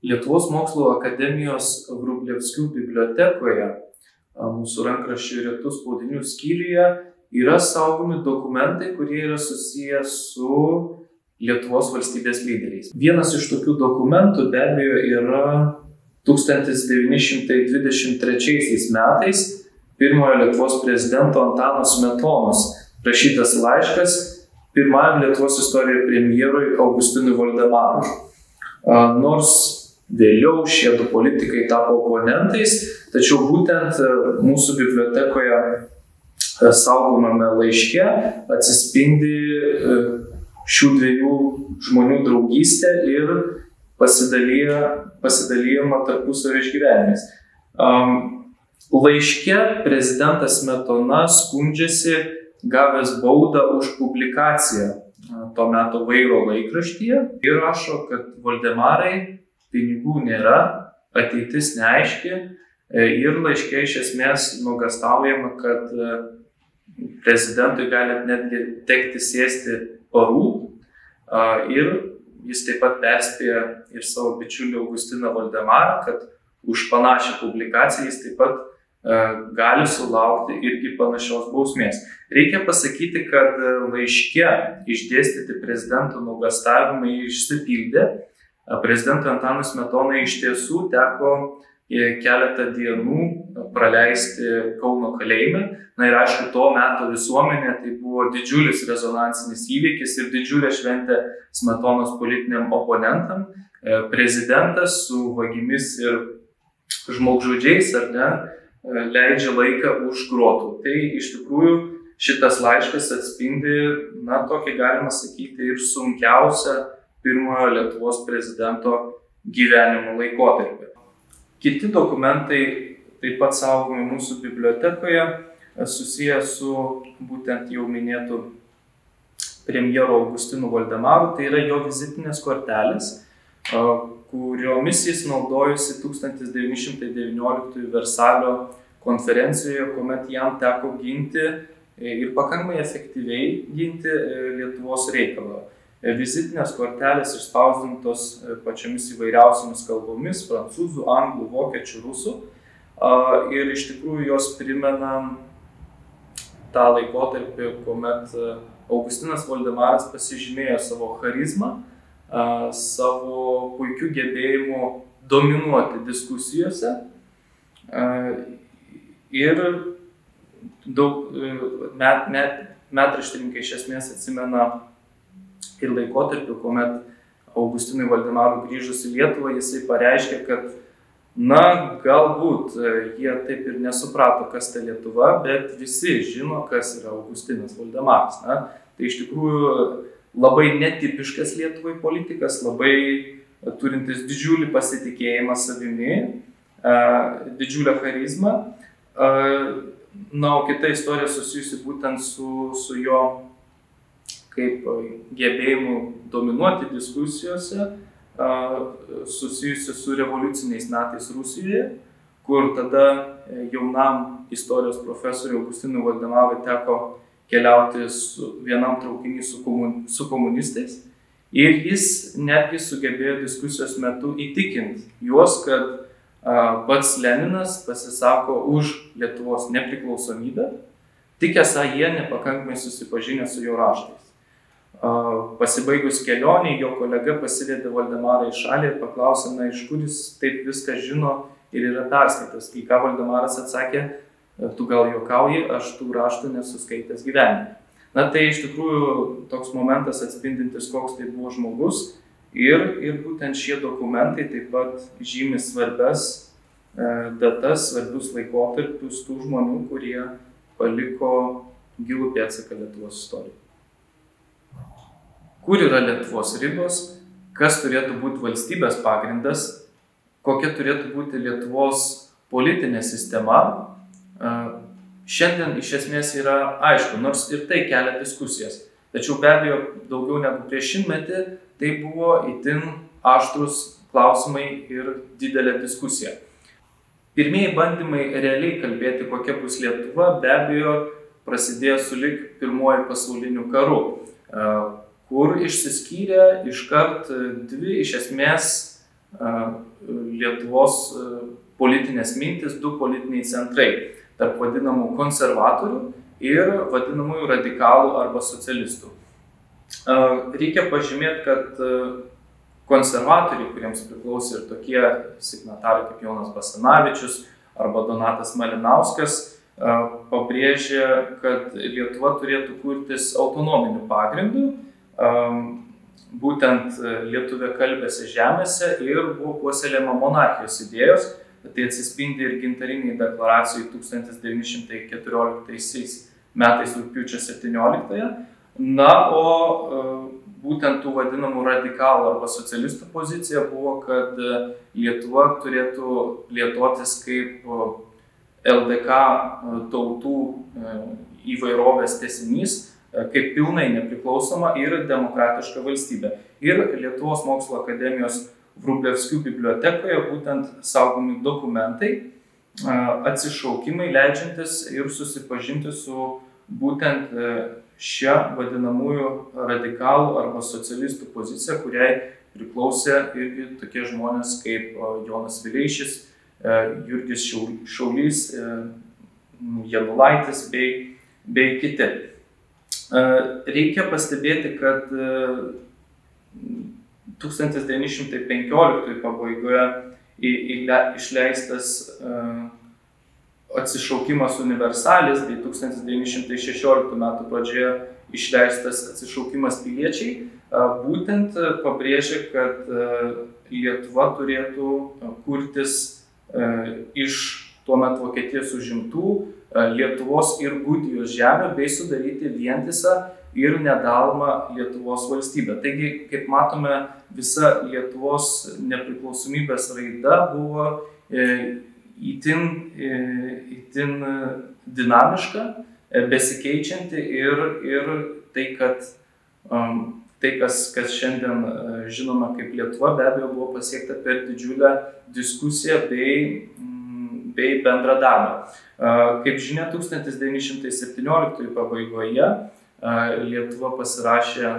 Lietuvos mokslo akademijos Vrublevskių bibliotekoje, mūsų rankraščių rytų spaudinių skyriuje, yra saugomi dokumentai, kurie yra susiję su Lietuvos valstybės lyderiais. Vienas iš tokių dokumentų be abejo yra 1923 metais pirmojo Lietuvos prezidento Antano Smetonos rašytas laiškas pirmajam Lietuvos istorijoje premjerui Augustinui Voldemarui. Nors Vėliau šie du politikai tapo oponentais, tačiau būtent e, mūsų bibliotekoje e, saugomame laiške atsispindi e, šių dviejų žmonių draugystė ir pasidalyjama tarpusavio išgyvenimais. Laiške prezidentas Metona skundžiasi gavęs baudą už publikaciją to meto vairo laikraštyje ir rašo, kad Valdemarai pinigų nėra, ateitis neaiški e, ir laiškė iš esmės nuogastaujama, kad e, prezidentui gali netgi tekti sėsti parų ir jis taip pat perspėja ir savo bičiulį Augustiną Valdemarą, kad už panašią publikaciją jis taip pat e, gali sulaukti irgi panašios bausmės. Reikia pasakyti, kad laiške išdėstyti prezidento nuogastavimai išsipildė Prezidentui Antanui Smetonai iš tiesų teko e, keletą dienų praleisti Kauno kalėjime. Na ir aišku, to meto visuomenė tai buvo didžiulis rezonansinis įvykis ir didžiulė šventė Smetonos politiniam oponentam. E, prezidentas su vagimis ir žmogžudžiais, ar ne, e, leidžia laiką už grotų. Tai iš tikrųjų šitas laiškas atspindi, na, tokį galima sakyti, ir sunkiausią pirmojo Lietuvos prezidento gyvenimo laikotarpį. Kiti dokumentai taip pat saugomi mūsų bibliotekoje, susiję su būtent jau minėtų premjero Augustinu Valdemaru, tai yra jo vizitinės kortelės, kuriomis jis naudojusi 1919 Versalio konferencijoje, kuomet jam teko ginti ir pakankamai efektyviai ginti Lietuvos reikalą. E, vizitinės kortelės išspausdintos e, pačiomis įvairiausiamis kalbomis - prancūzų, anglų, vokiečių, rusų. Ir iš tikrųjų jos primena tą laikotarpį, kuomet e, Augustinas Valdemaras pasižymėjo savo charizmą, savo puikių gebėjimų dominuoti diskusijose. Ir daug met, met, metraštininkai iš esmės atsimena ir laikotarpiu, kuomet Augustinui Valdemarui grįžus į Lietuvą, jisai pareiškė, kad Na, galbūt e, jie taip ir nesuprato, kas ta Lietuva, bet visi žino, kas yra Augustinas Valdemaras. Na, tai iš tikrųjų labai netipiškas Lietuvai politikas, labai turintis didžiulį pasitikėjimą savimi, e, didžiulę charizmą. E, na, o kita istorija susijusi būtent su, su jo kaip gebėjimu dominuoti diskusijose susijusi su revoliuciniais metais Rusijoje, kur tada e, jaunam istorijos profesoriui Augustinui Valdemarui teko keliauti su vienam traukinį su, komun, su komunistais. Ir jis netgi sugebėjo diskusijos metu įtikinti juos, kad a, pats Leninas pasisako už Lietuvos nepriklausomybę, tik esą jie nepakankamai susipažinę su jo raštais. Pasibaigus kelionį, jo kolega pasivedė Valdemarą į šalį ir paklausė, na, iš kur jis taip viską žino ir yra perskaitęs. Kai ką Valdemaras atsakė, tu gal juokauji, aš tų raštų nesuskaitęs gyvenime. Na tai iš tikrųjų toks momentas atspindintis, koks tai buvo žmogus ir, ir būtent šie dokumentai taip pat žymi svarbes e, datas, svarbius laikotarpius tų žmonių, kurie paliko gilų pėdsaką Lietuvos istorijoje kur yra Lietuvos ribos, kas turėtų būti valstybės pagrindas, kokia turėtų būti Lietuvos politinė sistema. Šiandien iš esmės yra aišku, nors ir tai kelia diskusijas. Tačiau be abejo, daugiau negu prieš šimtmetį tai buvo itin aštrus klausimai ir didelė diskusija. Pirmieji bandymai realiai kalbėti, kokia bus Lietuva, be abejo, prasidėjo su lik pirmoji pasauliniu karu kur išsiskyrė iškart dvi iš esmės Lietuvos politinės mintis, du politiniai centrai tarp vadinamų konservatorių ir vadinamųjų radikalų arba socialistų. Reikia pažymėti, kad konservatoriai, kuriems priklausė ir tokie signatarai kaip Jonas Basanavičius arba Donatas Malinauskas, pabrėžė, kad Lietuva turėtų kurtis autonominiu pagrindu, būtent lietuvė kalbėse žemėse ir buvo puoselėjama monarchijos idėjos, tai atsispindi ir gintariniai deklaracijai 1914 metais rūpiučio 17. Na, o būtent tų vadinamų radikalų arba socialistų pozicija buvo, kad Lietuva turėtų lietotis kaip LDK tautų įvairovės tesinys, kaip pilnai nepriklausoma ir demokratiška valstybė. Ir Lietuvos mokslo akademijos Vrublevskių bibliotekoje būtent saugomi dokumentai, atsišaukimai leidžiantis ir susipažinti su būtent šią vadinamųjų radikalų arba socialistų poziciją, kuriai priklausė irgi tokie žmonės kaip Jonas Vileišis, Jurgis Šaulys, Janulaitis bei, bei kiti. Reikia pastebėti, kad 1915 pabaigoje išleistas atsišaukimas universalis bei 1916 metų pradžioje išleistas atsišaukimas piliečiai būtent pabrėžia, kad Lietuva turėtų kurtis iš tuo metu Vokietijos užimtų Lietuvos ir Gudijos žemę bei sudaryti vientisą ir nedalomą Lietuvos valstybę. Taigi, kaip matome, visa Lietuvos nepriklausomybės raida buvo įtin, įtin dinamiška, besikeičianti ir, ir tai, kad um, tai, kas, kas šiandien žinoma kaip Lietuva, be abejo buvo pasiekta per didžiulę diskusiją bei, bei bendrą darbą. Kaip žinia, 1917 pabaigoje Lietuva pasirašė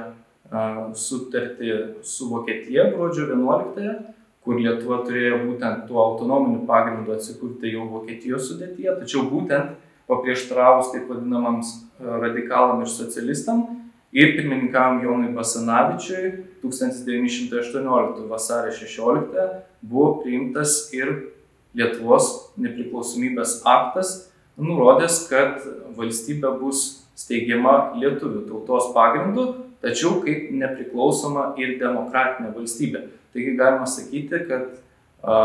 sutartį su Vokietija gruodžio 11-ąją, kur Lietuva turėjo būtent tuo autonominiu pagrindu atsikurti jau Vokietijos sudėtyje, tačiau būtent paprieštraus taip vadinamams radikalam ir socialistam ir pirmininkavom Jonui Basanavičiui 1918 vasario 16 buvo priimtas ir Lietuvos nepriklausomybės aktas, nurodęs, kad valstybė bus steigiama lietuvių tautos pagrindu, tačiau kaip nepriklausoma ir demokratinė valstybė. Taigi galima sakyti, kad a,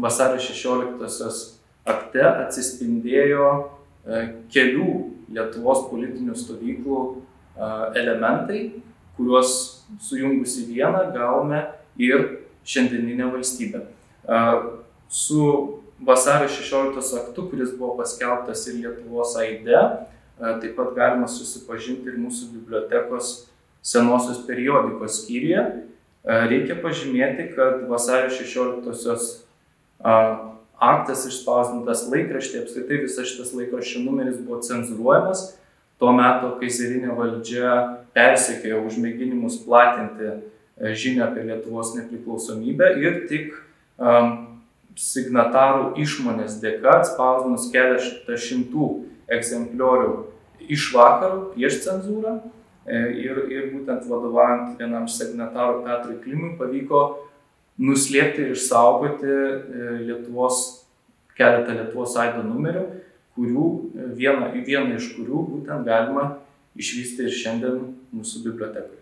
vasario 16-osios akte atsispindėjo a, kelių Lietuvos politinių stovyklų a, elementai, kuriuos sujungus į vieną gavome ir šiandieninę valstybę. A, su vasario 16 aktu, kuris buvo paskelbtas ir Lietuvos AIDE, Taip pat galima susipažinti ir mūsų bibliotekos senosios periodikos skyriuje. Reikia pažymėti, kad vasario 16-osios aktas išspausdintas laikraštė, apskritai visas šitas laikraščio numeris buvo cenzuruojamas. Tuo metu kaiserinė valdžia persekėjo už mėginimus platinti žinią apie Lietuvos nepriklausomybę ir tik um, signatarų išmonės dėka atspausdinus keletą šimtų egzempliorių iš vakarų prieš cenzūrą e, ir, ir būtent vadovaujant vienam signatarų Petrui Klimui pavyko nuslėpti ir išsaugoti e, Lietuvos, keletą Lietuvos aido numerių, kurių, e, vieną, vieną iš kurių būtent galima išvysti ir šiandien mūsų bibliotekoje.